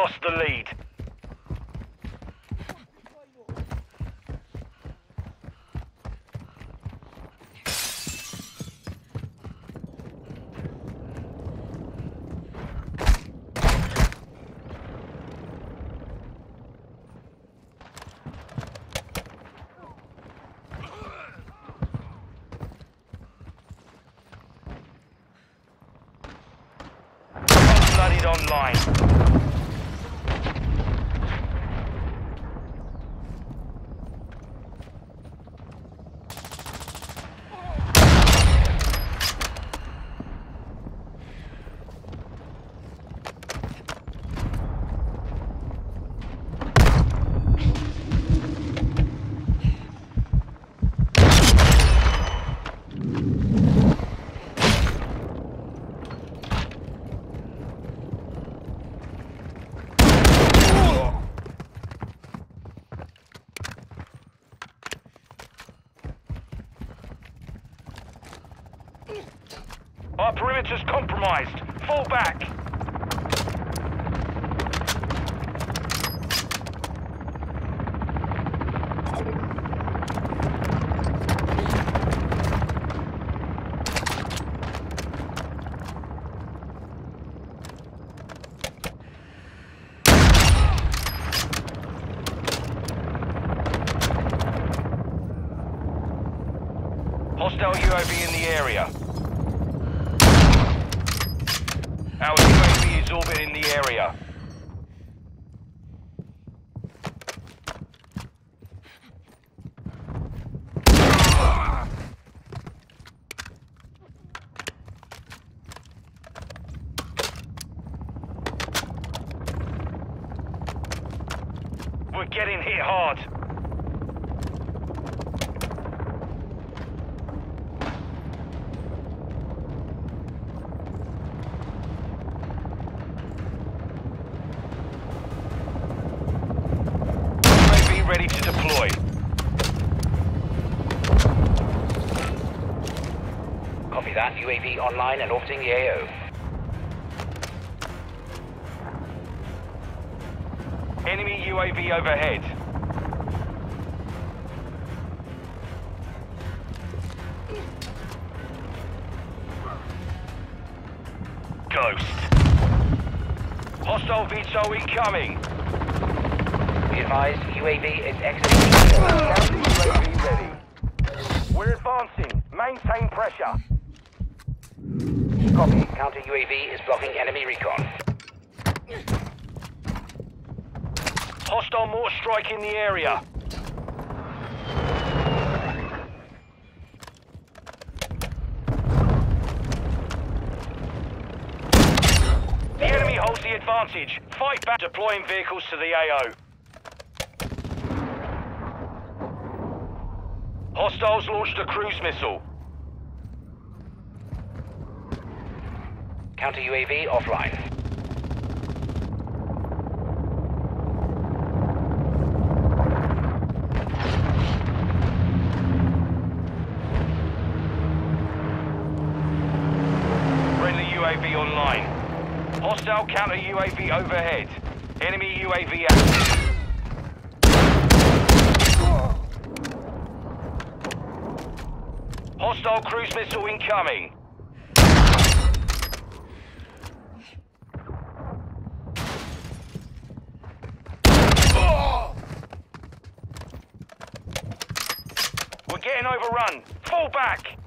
lost the lead. Online. Our perimeter's compromised. Fall back. Hostile UAV in the area. Our UAV is orbiting the area. We're getting hit hard. Ready to deploy. Copy that. UAV online and orbiting the AO. Enemy UAV overhead. Ghost. Hostile VTOL incoming. Be advised, UAV is exiting. UAV ready. We're advancing. Maintain pressure. Copy. Counter UAV is blocking enemy recon. Hostile mortar strike in the area. The enemy holds the advantage. Fight back. Deploying vehicles to the AO. Hostiles launched a cruise missile. Counter UAV offline. Friendly UAV online. Hostile counter UAV overhead. Enemy UAV active. Hostile cruise missile incoming. We're getting overrun. Fall back.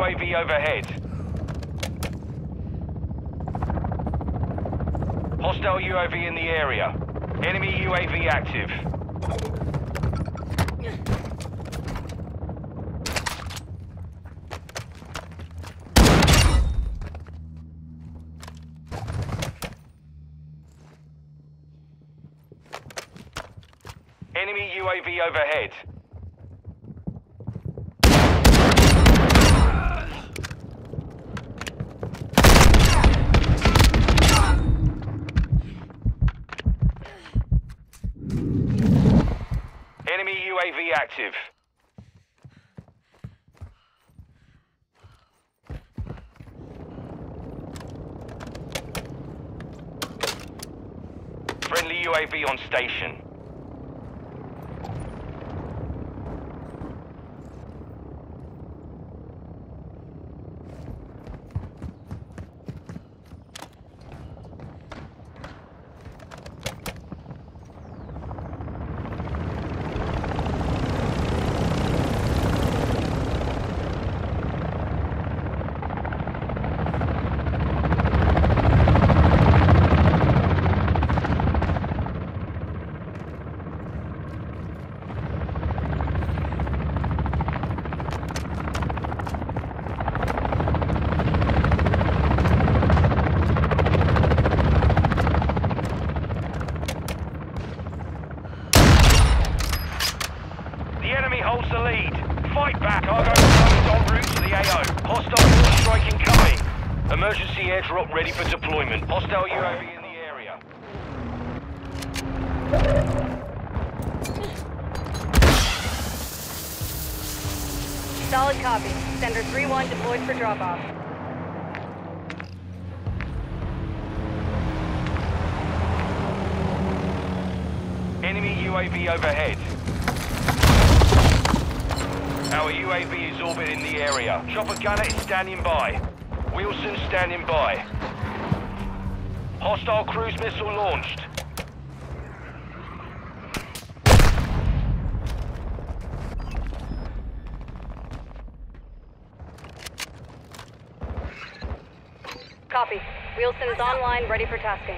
UAV overhead. Hostile UAV in the area. Enemy UAV active. Enemy UAV overhead. Enemy UAV active. Friendly UAV on station. The enemy holds the lead. Fight back. Cargo is en route to the AO. Hostile force strike incoming. Emergency airdrop ready for deployment. Hostile UAV in the area. Solid copy. Sender 3-1 deployed for drop-off. Enemy UAV overhead. Our UAV is orbiting the area. Chopper gunner is standing by. Wheelson standing by. Hostile cruise missile launched. Copy. Wheelson's online, ready for tasking.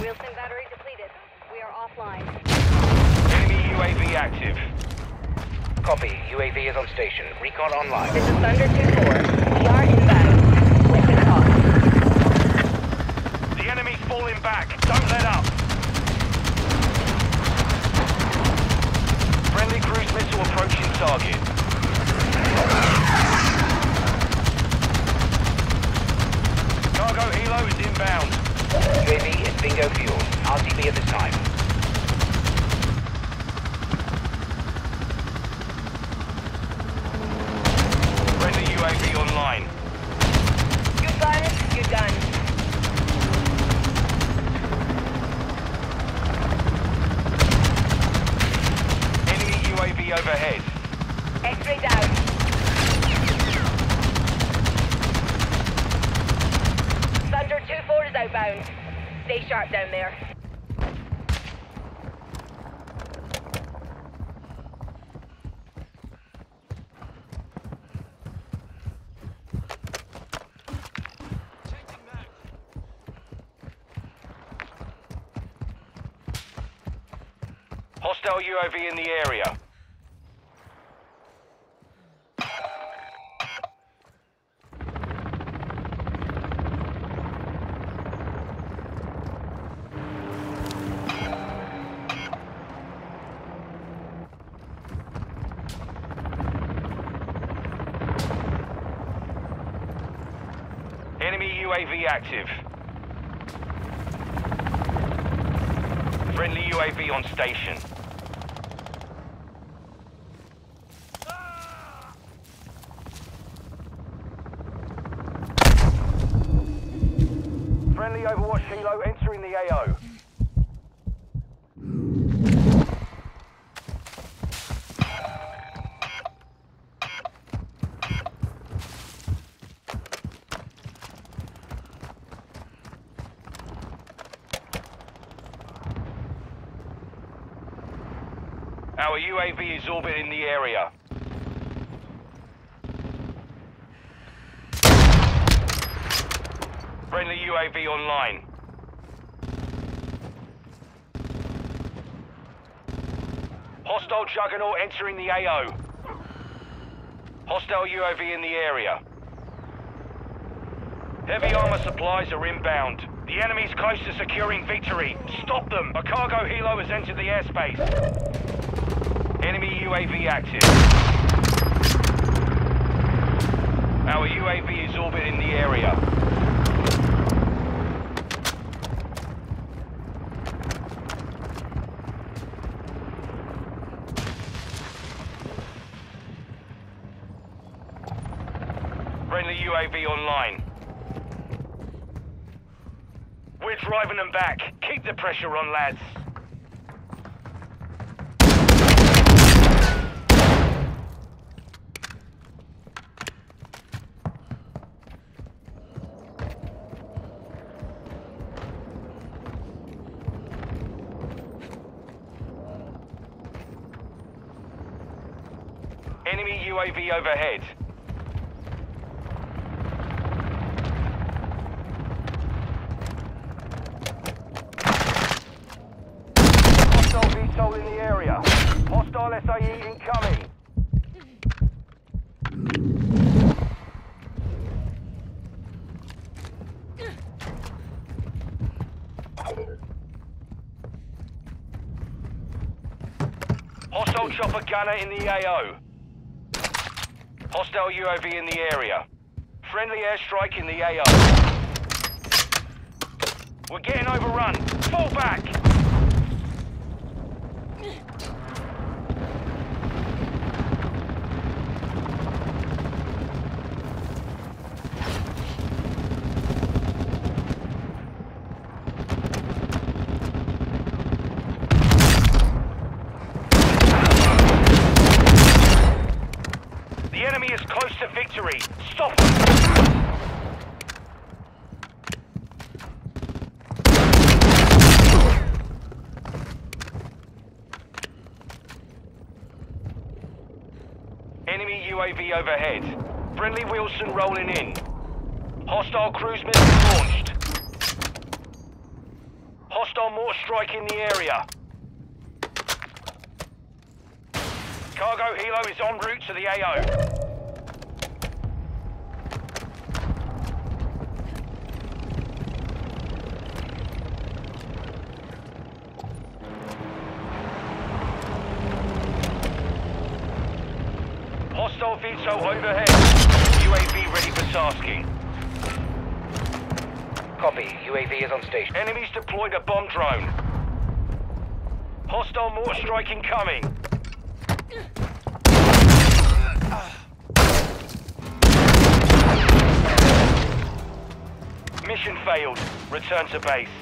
Wheelson battery depleted. We are offline. Enemy UAV active. Copy. UAV is on station. Recon online. This is Thunder 2-4. We are inbound. Whistle talk. The enemy's falling back. Don't let up. Friendly cruise missile approaching target. Cargo helo is inbound. UAV is bingo fuel. RTB at this time. Friendly UAV online. You got it. You're done. Enemy UAV overhead. X-ray down. Thunder 2-4 is outbound. Stay sharp down there. Hostile UAV in the area. UAV active. Friendly UAV on station. Friendly Overwatch Helo entering the AO. Our UAV is orbiting the area. Friendly UAV online. Hostile Juggernaut entering the AO. Hostile UAV in the area. Heavy armor supplies are inbound. The enemy's close to securing victory. Stop them! A cargo helo has entered the airspace. Enemy UAV active. Our UAV is orbiting the area. Friendly UAV online. We're driving them back. Keep the pressure on, lads. UAV overhead. Hostile VTOL in the area. Hostile SAE incoming. Hostile chopper gunner in the AO. Hostile UAV in the area. Friendly airstrike in the AO. We're getting overrun. Fall back! The enemy is close to victory. Stop them! Enemy UAV overhead. Friendly Wheelson rolling in. Hostile cruise missile launched. Hostile mortar strike in the area. Cargo helo is en route to the AO. Hostile VTOL overhead. UAV ready for tasking. Copy. UAV is on station. Enemies deployed a bomb drone. Hostile mortar strike incoming. Mission failed. Return to base.